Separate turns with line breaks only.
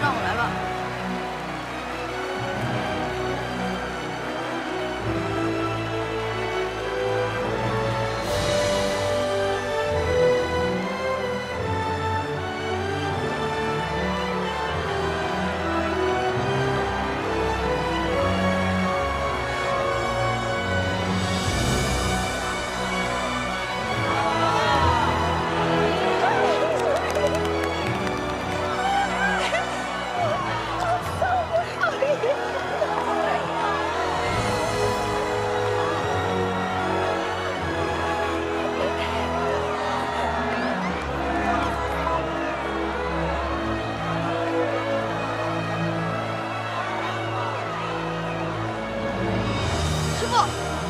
让我来吧。off!